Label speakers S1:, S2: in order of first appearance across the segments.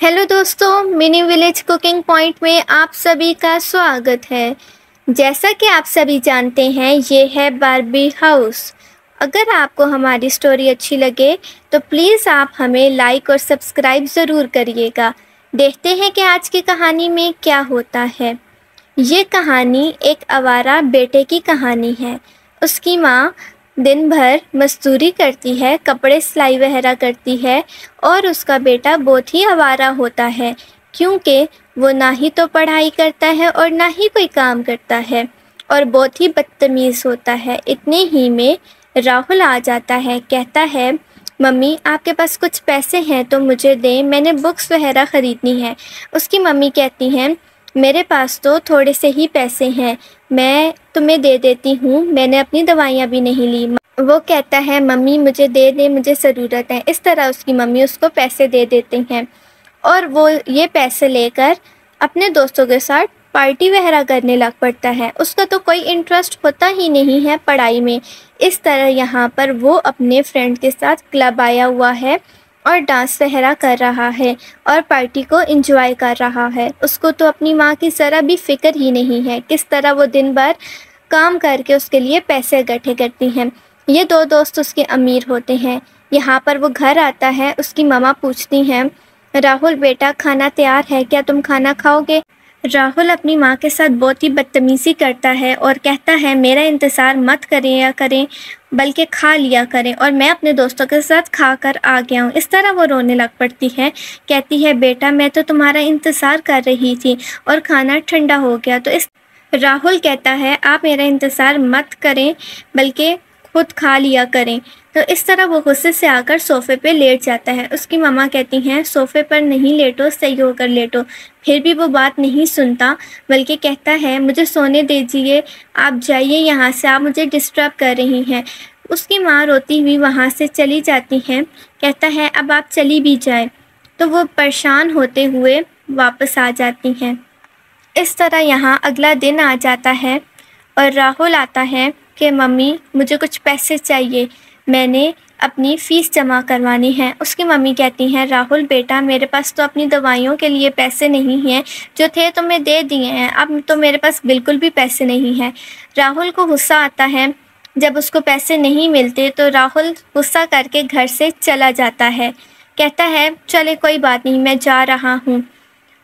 S1: Hello दोस्तों, mini village cooking point में आप सभी का स्वागत है। जैसा कि आप सभी जानते हैं, ये है बारबी हाउस। अगर आपको हमारी स्टोरी अच्छी लगे तो प्लीज़ आप हमें लाइक और सब्सक्राइब ज़रूर करिएगा। देखते हैं कि आज की कहानी में क्या होता है। ये कहानी एक आवारा बेटे की कहानी है। उसकी माँ दिन भर मजदूरी करती है, कपड़े सिलाई वगैरह करती है और उसका बेटा बहुत ही आवारा होता है, क्योंकि वो ना ही तो पढ़ाई करता है और ना ही कोई काम करता है और बहुत ही बदतमीज़ होता है। इतने ही में राहुल आ जाता है, कहता है, मम्मी, आपके पास कुछ पैसे हैं तो मुझे दें, मैंने बुक्स वगैरह ख़रीदनी है। उसकी मम्मी कहती हैं मेरे पास तो थोड़े से ही पैसे हैं। मैं तुम्हें दे देती हूँ। मैंने अपनी दवाइयाँ भी नहीं ली। वो कहता है, मम्मी, मुझे दे दे, मुझे ज़रूरत है। इस तरह उसकी मम्मी उसको पैसे दे देती हैं। और वो ये पैसे लेकर अपने दोस्तों के साथ पार्टी वगैरह करने लग पड़ता है। उसका तो कोई इंटरेस्ट होता ही नहीं है पढ़ाई में। इस तरह यहाँ पर वो अपने फ्रेंड के साथ क्लब आया हुआ है। और डांस वगैरह कर रहा है और पार्टी को इंजॉय कर रहा है। उसको तो अपनी माँ की ज़रा भी फ़िक्र ही नहीं है, किस तरह वो दिन भर काम करके उसके लिए पैसे इकट्ठे करती हैं। ये दो दोस्त उसके अमीर होते हैं। यहाँ पर वो घर आता है, उसकी मामा पूछती हैं, राहुल बेटा, खाना तैयार है क्या? तुम खाना खाओगे? राहुल अपनी माँ के साथ बहुत ही बदतमीज़ी करता है और कहता है, मेरा इंतज़ार मत करें या करें, बल्कि खा लिया करें और मैं अपने दोस्तों के साथ खा कर आ गया हूँ। इस तरह वो रोने लग पड़ती है। कहती है, बेटा, मैं तो तुम्हारा इंतज़ार कर रही थी और खाना ठंडा हो गया। तो इस, राहुल कहता है, आप मेरा इंतज़ार मत करें, बल्कि खुद खा लिया करें। तो इस तरह वो गुस्से से आकर सोफ़े पे लेट जाता है। उसकी मम्मा कहती हैं, सोफ़े पर नहीं लेटो, सही होकर लेटो। फिर भी वो बात नहीं सुनता, बल्कि कहता है, मुझे सोने दीजिए, आप जाइए यहाँ से, आप मुझे डिस्टर्ब कर रही हैं। उसकी माँ रोती हुई वहाँ से चली जाती हैं, कहता है, अब आप चली भी जाएँ। तो वो परेशान होते हुए वापस आ जाती हैं। इस तरह यहाँ अगला दिन आ जाता है और राहुल आता है कि मम्मी, मुझे कुछ पैसे चाहिए। मैंने अपनी फ़ीस जमा करवानी है। उसकी मम्मी कहती हैं, राहुल, बेटा, मेरे पास तो अपनी दवाइयों के लिए पैसे नहीं हैं। जो थे तो मैं दे दिए हैं। अब तो मेरे पास बिल्कुल भी पैसे नहीं हैं। राहुल को गुस्सा आता है। जब उसको पैसे नहीं मिलते तो राहुल गुस्सा करके घर से चला जाता है। कहता है, चले, कोई बात नहीं, मैं जा रहा हूँ।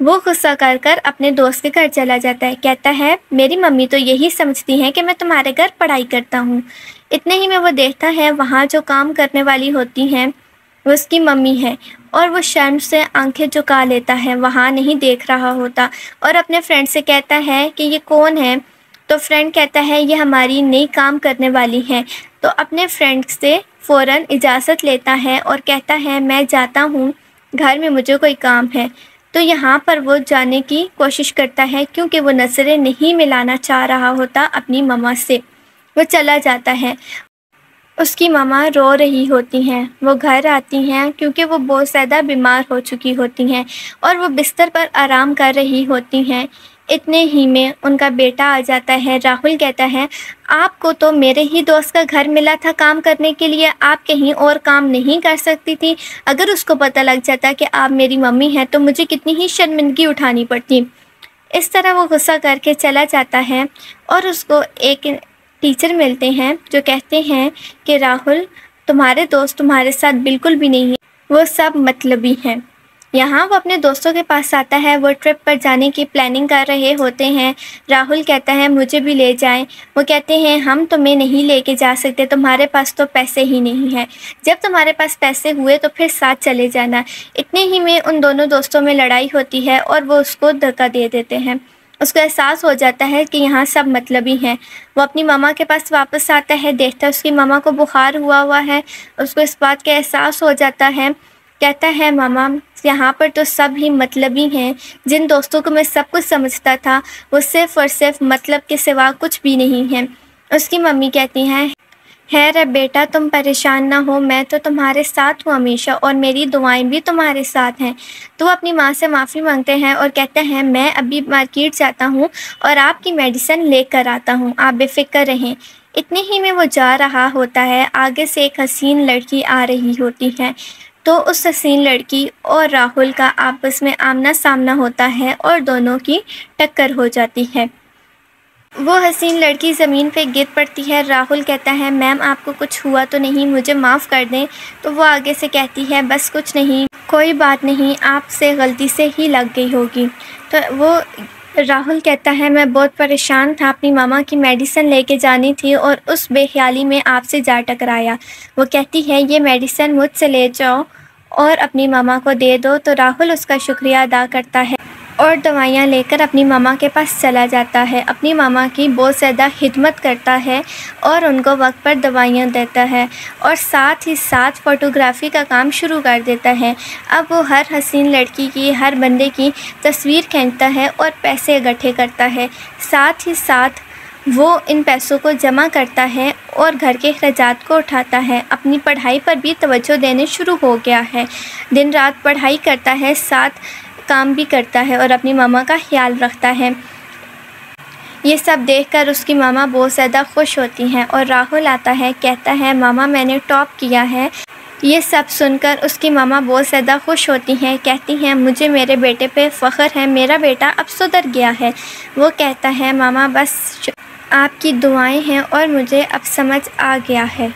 S1: वो गुस्सा कर कर अपने दोस्त के घर चला जाता है। कहता है, मेरी मम्मी तो यही समझती हैं कि मैं तुम्हारे घर पढ़ाई करता हूँ। इतने ही में वो देखता है, वहाँ जो काम करने वाली होती हैं, वो उसकी मम्मी है। और वो शर्म से आँखें झुका लेता है, वहाँ नहीं देख रहा होता। और अपने फ्रेंड से कहता है कि, ये कौन है? तो फ्रेंड कहता है, ये हमारी नई काम करने वाली हैं। तो अपने फ्रेंड से फ़ौर इजाज़त लेता है और कहता है, मैं जाता हूँ, घर में मुझे कोई काम है। तो यहाँ पर वो जाने की कोशिश करता है क्योंकि वो नज़रें नहीं मिलाना चाह रहा होता अपनी ममा से। वो चला जाता है। उसकी मामा रो रही होती हैं। वो घर आती हैं क्योंकि वो बहुत ज़्यादा बीमार हो चुकी होती हैं और वो बिस्तर पर आराम कर रही होती हैं। इतने ही में उनका बेटा आ जाता है। राहुल कहता है, आपको तो मेरे ही दोस्त का घर मिला था काम करने के लिए। आप कहीं और काम नहीं कर सकती थी। अगर उसको पता लग जाता कि आप मेरी मम्मी हैं तो मुझे कितनी ही शर्मिंदगी उठानी पड़ती। इस तरह वो गुस्सा करके चला जाता है और उसको एक टीचर मिलते हैं, जो कहते हैं कि, राहुल, तुम्हारे दोस्त तुम्हारे साथ बिल्कुल भी नहीं है। वो सब मतलबी हैं। यहाँ वो अपने दोस्तों के पास आता है, वो ट्रिप पर जाने की प्लानिंग कर रहे होते हैं। राहुल कहता है, मुझे भी ले जाएँ। वो कहते हैं, हम तुम्हें नहीं लेके जा सकते, तुम्हारे पास तो पैसे ही नहीं हैं। जब तुम्हारे पास पैसे हुए तो फिर साथ चले जाना। इतने ही में उन दोनों दोस्तों में लड़ाई होती है और वो उसको धक्का दे देते हैं। उसको एहसास हो जाता है कि यहाँ सब मतलबी हैं। वो अपनी मामा के पास वापस आता है, देखता है उसकी मामा को बुखार हुआ हुआ है। उसको इस बात का एहसास हो जाता है कहता है, मामा, यहाँ पर तो सब ही मतलबी हैं। जिन दोस्तों को मैं सब कुछ समझता था, वो सिर्फ़ और सिर्फ़ मतलब के सिवा कुछ भी नहीं है। उसकी मम्मी कहती हैं है रे बेटा, तुम परेशान ना हो। मैं तो तुम्हारे साथ हूँ हमेशा, और मेरी दुआएँ भी तुम्हारे साथ हैं। तो अपनी माँ से माफ़ी मांगते हैं और कहते हैं, मैं अभी मार्केट जाता हूँ और आपकी मेडिसिन लेकर आता हूँ। आप बेफिक्र रहें। इतने ही में वो जा रहा होता है। आगे से एक हसीन लड़की आ रही होती है। तो उस हसीन लड़की और राहुल का आपस में आमना सामना होता है और दोनों की टक्कर हो जाती है। वो हसीन लड़की ज़मीन पे गिर पड़ती है। राहुल कहता है, मैम, आपको कुछ हुआ तो नहीं, मुझे माफ़ कर दें। तो वो आगे से कहती है, बस कुछ नहीं, कोई बात नहीं, आपसे गलती से ही लग गई होगी। तो वो राहुल कहता है, मैं बहुत परेशान था, अपनी मामा की मेडिसिन लेके जानी थी और उस बेख्याली में आपसे जा टकराया। वो कहती है, ये मेडिसिन मुझसे ले जाओ और अपनी मामा को दे दो। तो राहुल उसका शुक्रिया अदा करता है। और दवाइयाँ लेकर अपनी मामा के पास चला जाता है। अपनी मामा की बहुत ज़्यादा खिदमत करता है और उनको वक्त पर दवाइयाँ देता है और साथ ही साथ फ़ोटोग्राफ़ी का काम शुरू कर देता है। अब वो हर हसीन लड़की की, हर बंदे की तस्वीर खींचता है और पैसे इकट्ठे करता है। साथ ही साथ वो इन पैसों को जमा करता है और घर के अखराज को उठाता है। अपनी पढ़ाई पर भी तवज्जो देने शुरू हो गया है। दिन रात पढ़ाई करता है, साथ काम भी करता है और अपनी मामा का ख्याल रखता है। ये सब देखकर उसकी मामा बहुत ज़्यादा खुश होती हैं और राहुल आता है, कहता है, मामा, मैंने टॉप किया है। ये सब सुनकर उसकी मामा बहुत ज़्यादा खुश होती हैं, कहती हैं, मुझे मेरे बेटे पे फ़ख्र है, मेरा बेटा अब सुधर गया है। वो कहता है, मामा, बस आपकी दुआएँ हैं और मुझे अब समझ आ गया है।